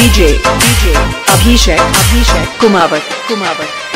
DJ DJ Abhishek Abhishek Kumawat Kumawat.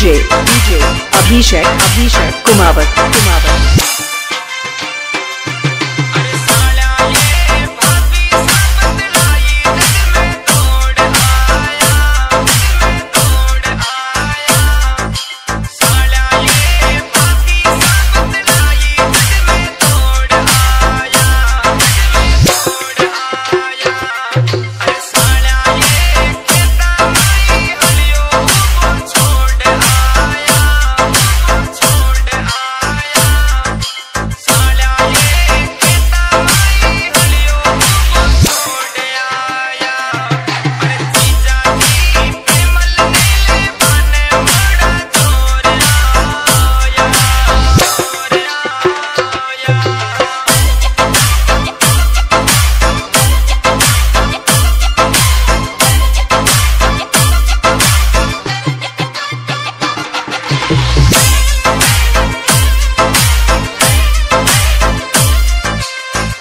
DJ DJ Abhishek Abhishek Kumawat Kumawat.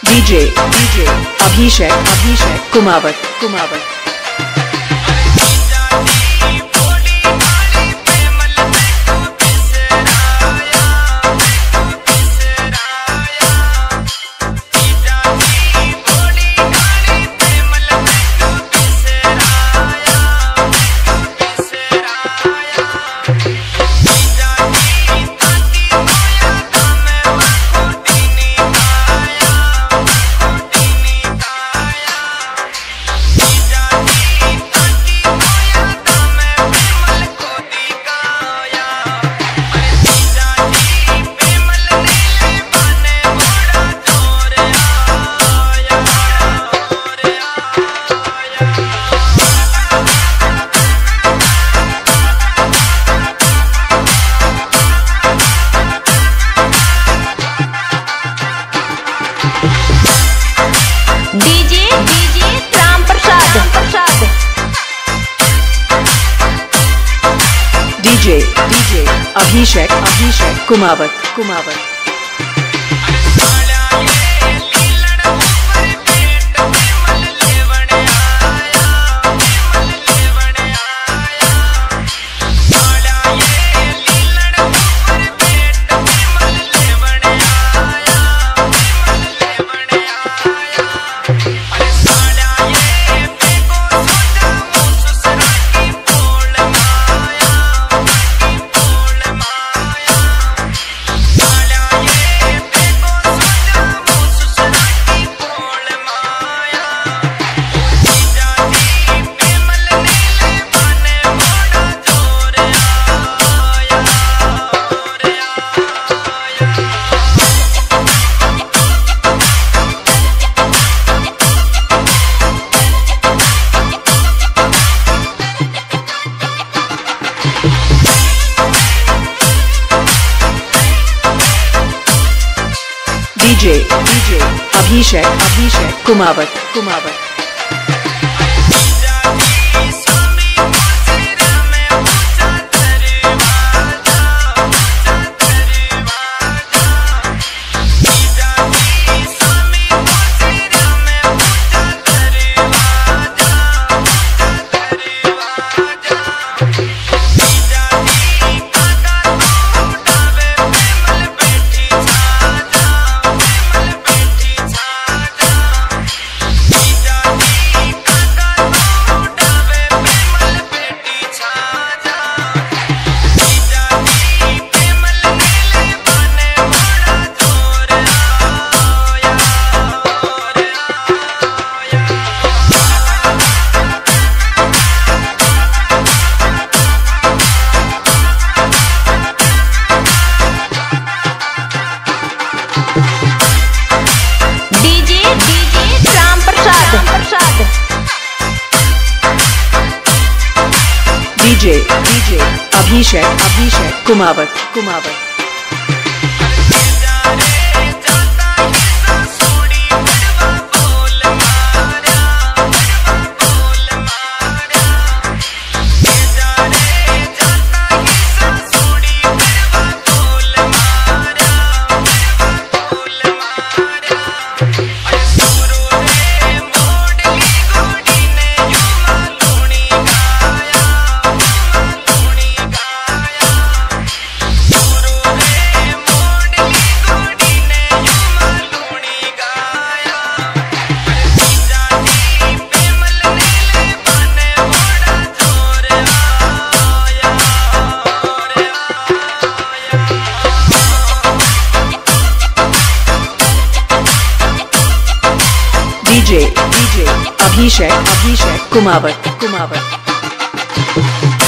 DJ DJ Abhishek Abhishek Kumawat Kumawat. DJ DJ Abhishek Abhishek Kumawat Kumawat. DJ DJ Abhishek Abhishek Kumawat Kumawat. DJ DJ Abhishek Abhishek Kumawat Kumawat. DJ DJ Abhishek Abhishek Kumawat Kumawat.